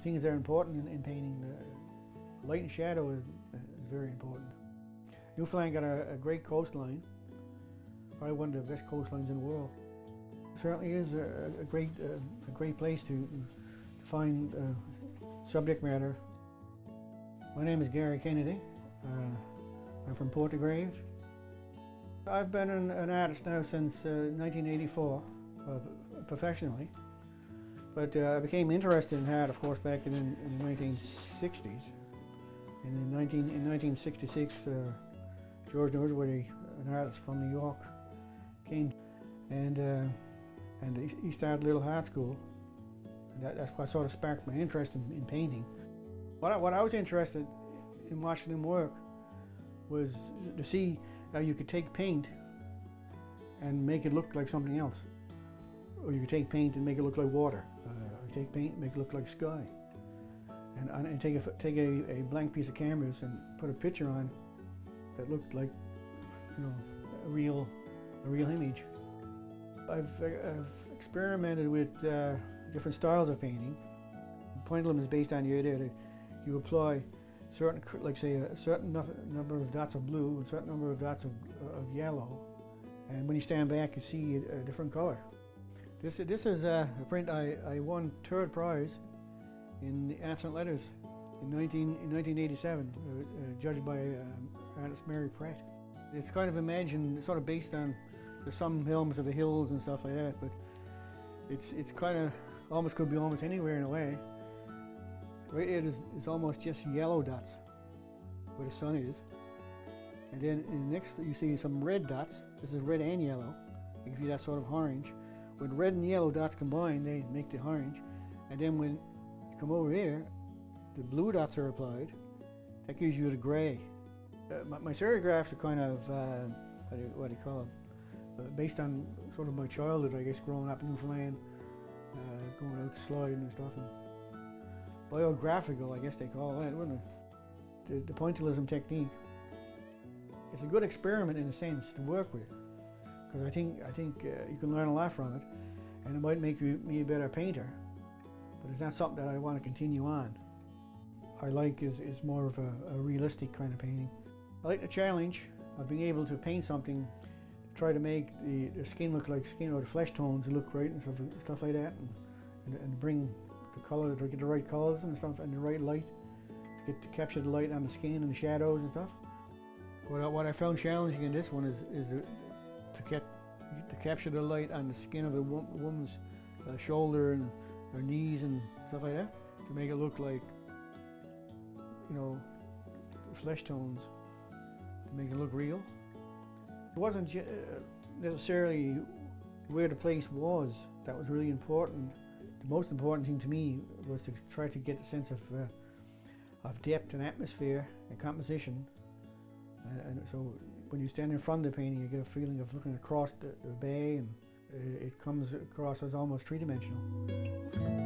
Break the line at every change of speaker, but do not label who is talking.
the things that are important in, in painting. Uh, light and shadow is, is very important. Newfoundland got a, a, great coastline, probably one of the best coastlines in the world. It certainly is a, a great, uh, a great place to, to find uh, subject matter. My name is Gary Kennedy. Uh, I'm from Port de Grave. I've been an, an artist now since 1984, uh, professionally. But uh, I became interested in art, of course, back in, in the 1960s. And in, 19, in 1966, uh, George Norsworthy, an artist from New York, came and uh, and he started a Little Art School. And that, that's what sort of sparked my interest in, in painting. What I, what I was interested in watching him work was to see how you could take paint and make it look like something else. Or you could take paint and make it look like water. Uh, or take paint and make it look like sky. And, and take, a, take a, a blank piece of canvas and put a picture on that looked like, you know, a real, a real image. I've, I've experimented with uh, different styles of painting. Pointillism is based on the idea that you apply certain, like say, a certain number of dots of blue, a certain number of dots of, of yellow, and when you stand back, you see a different color. This, this is a print I, I won third prize in the Arts and Letters in, 19, in 1987, uh, uh, judged by uh, artist Mary Pratt. It's kind of imagined, sort of based on the some films of the hills and stuff like that, but it's, it's kind of almost could be almost anywhere in a way. Right here is, is almost just yellow dots where the sun is. And then in the next you see some red dots. This is red and yellow. They give you that sort of orange. When red and yellow dots combine, they make the orange. And then when you come over here, the blue dots are applied. That gives you the gray. Uh, my, my, serigraphs are kind of, uh, what, do you, what, do you, call them? Uh, based on sort of my childhood, I guess, growing up in Newfoundland, uh, going out sliding and stuff. And, biographical, I guess they call that, wouldn't it? The, the pointillism technique. It's a good experiment in a sense to work with, because I think I think uh, you can learn a lot from it, and it might make you, me a better painter. But it's not something that I want to continue on. I like is, is more of a, a realistic kind of painting. I like the challenge of being able to paint something, try to make the, the skin look like skin or the flesh tones look right and stuff, stuff like that, and, and, and bring the color, to get the right colors and stuff, and the right light, to get to capture the light on the skin and the shadows and stuff. What I, what I found challenging in this one is, is to, to get to capture the light on the skin of a woman's uh, shoulder and her knees and stuff like that, to make it look like, you know, flesh tones, to make it look real. It wasn't uh, necessarily where the place was that was really important. The most important thing to me was to try to get the sense of, uh, of depth and atmosphere and composition. And, and, so when you stand in front of the painting, you get a feeling of looking across the, the bay and it comes across as almost three-dimensional.